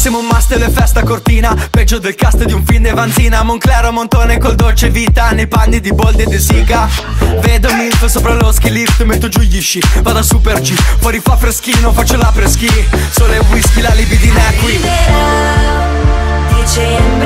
Massimo un master e festa cortina. Peggio del cast di un film di Vanzina. Monclero Montone col dolce vita Nei panni di Boldi e di Siga. Vedo Milf sopra lo ski lift Metto giù gli sci. Vado a super G Fuori fa freschino Faccio la preschi. Sole e whisky La libidina è qui Arriverà dicendo